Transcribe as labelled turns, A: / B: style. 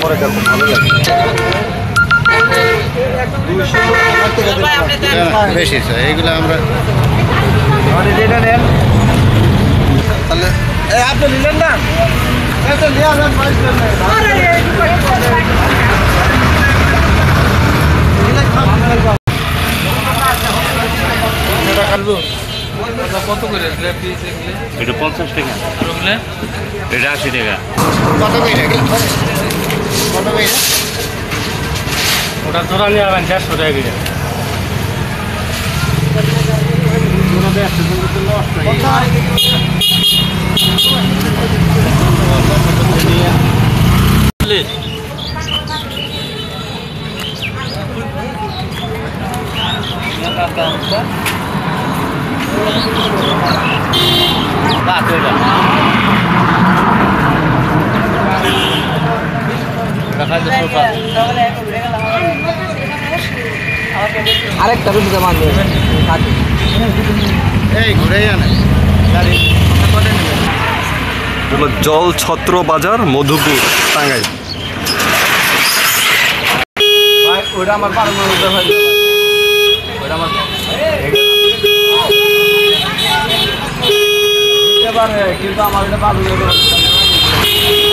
A: পরে দেখো ভালো লাগে
B: বেশি স্যার এইগুলো আমরা
A: যেটা নেন তাহলে আপনি নিলেন না?
C: কত করে
D: এটা পঞ্চাশ টাকা।
C: আর ওগুলো?
D: এটা আশি টাকা।
B: কত করে? কত করে?
D: ওটা ধরা নিয়ে আবেন দেড়শো টাকা করে
A: আরেকটা রুটি জমা দিয়ে
B: এই ঘুরে আনে গাড়ি কত নেবেন
E: হলো জল ছত্র বাজার মধুপুর টাঙ্গাই
A: ভাই ওটা আমার ভাই ওটা আমার কিন্তু আমার এটা বারো
B: এই